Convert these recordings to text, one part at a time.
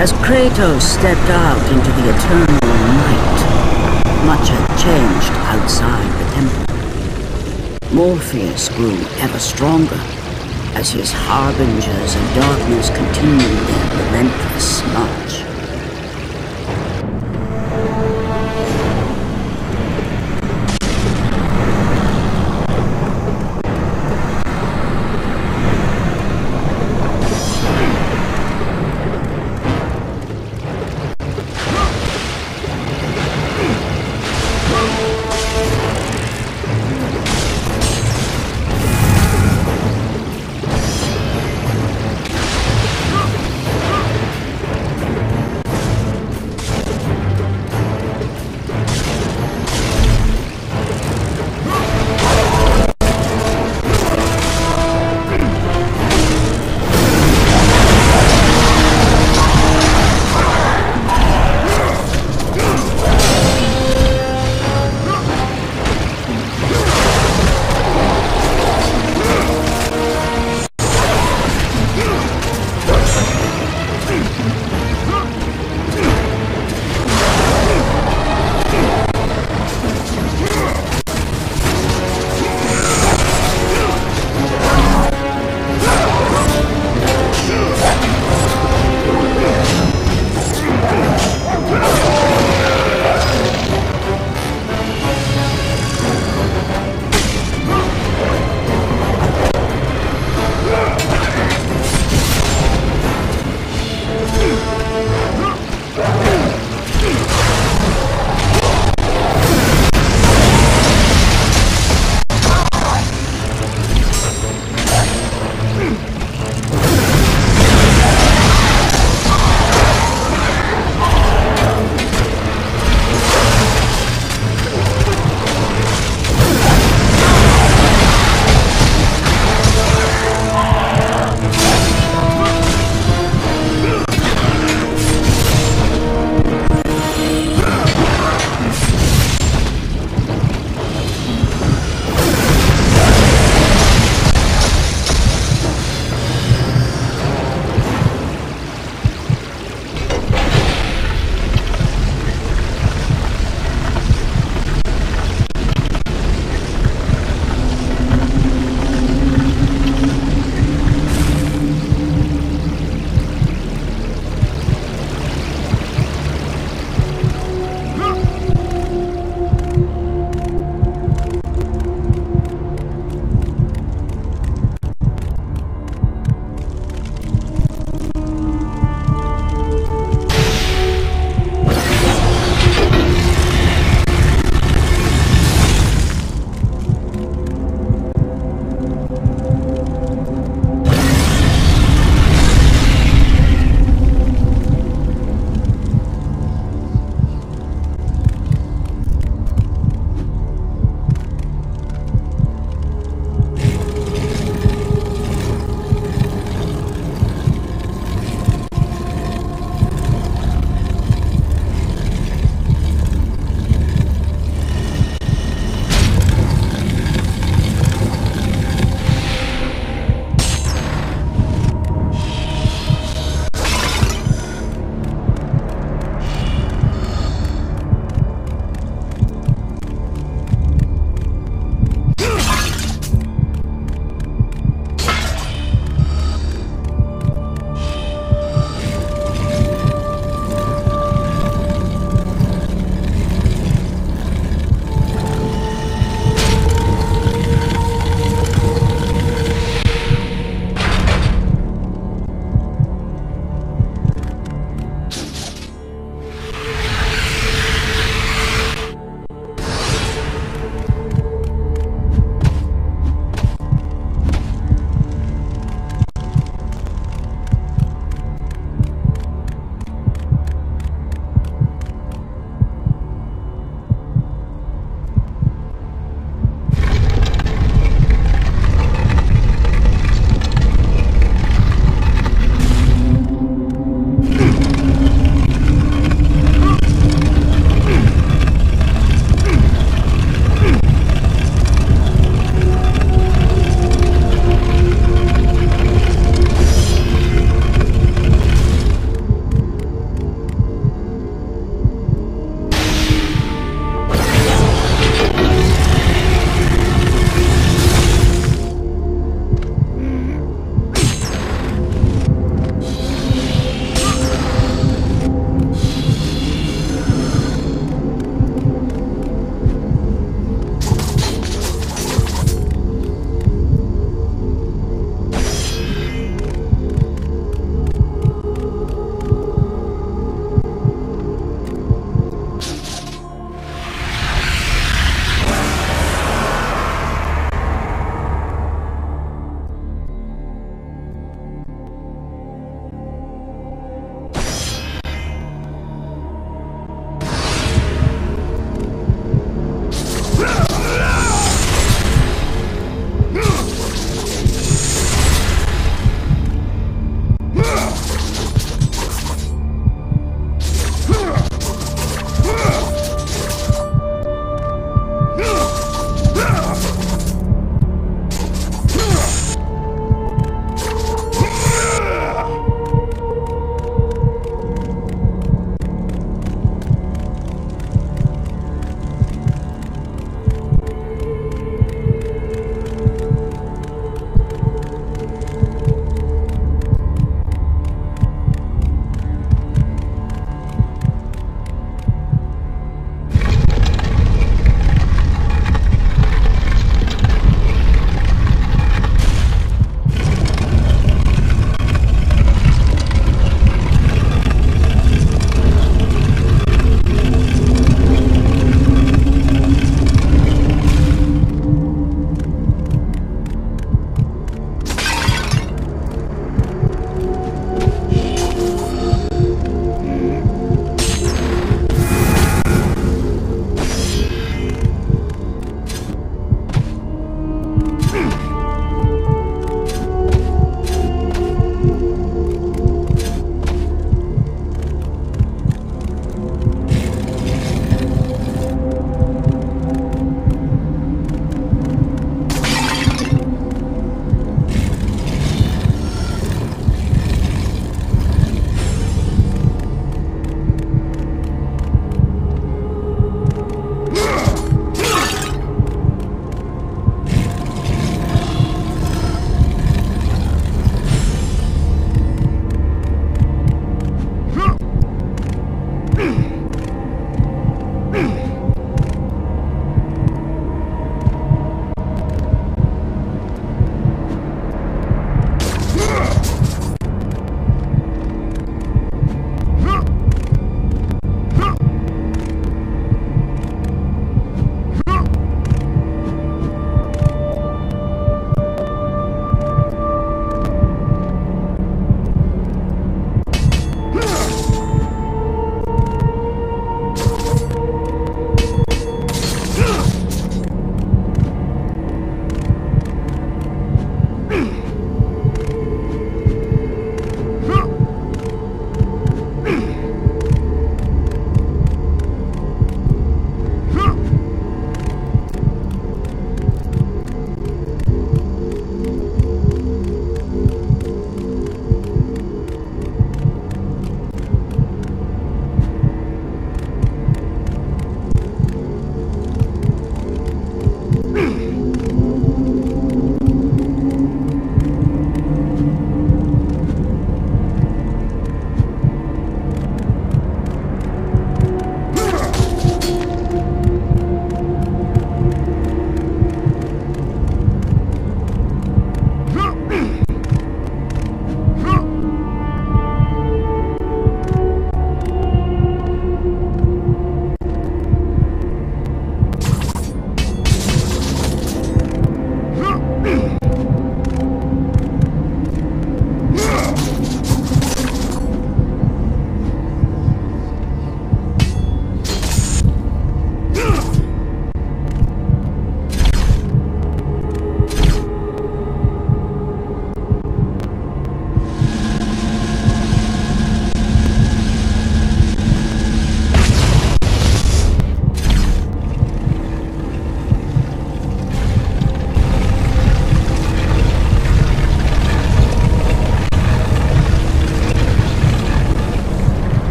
As Kratos stepped out into the eternal night, much had changed outside the temple. Morpheus grew ever stronger as his harbingers of darkness continued their relentless march.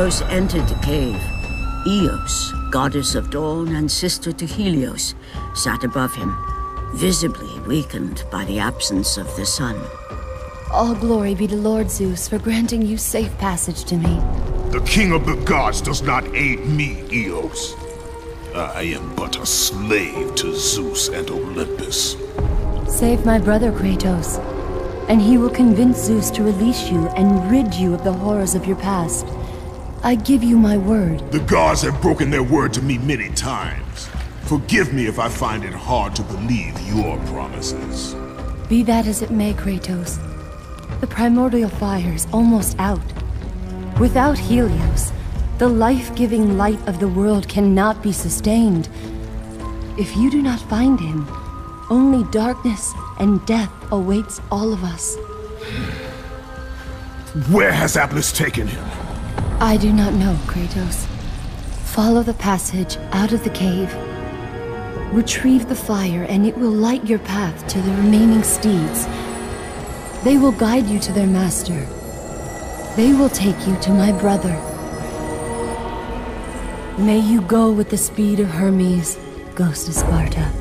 Kratos entered the cave. Eos, goddess of dawn and sister to Helios, sat above him, visibly weakened by the absence of the sun. All glory be to Lord Zeus for granting you safe passage to me. The king of the gods does not aid me, Eos. I am but a slave to Zeus and Olympus. Save my brother Kratos, and he will convince Zeus to release you and rid you of the horrors of your past. I give you my word. The gods have broken their word to me many times. Forgive me if I find it hard to believe your promises. Be that as it may, Kratos. The primordial fire is almost out. Without Helios, the life-giving light of the world cannot be sustained. If you do not find him, only darkness and death awaits all of us. Where has Atlas taken him? I do not know, Kratos. Follow the passage out of the cave. Retrieve the fire and it will light your path to the remaining steeds. They will guide you to their master. They will take you to my brother. May you go with the speed of Hermes, Ghost of Sparta.